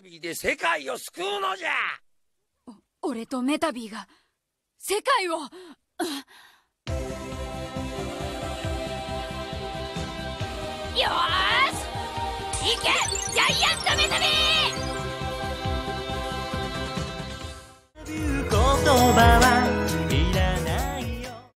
タビーで世界を救うのじゃ。俺とメタビーが世界を。よーし。行け。ジャイアントメ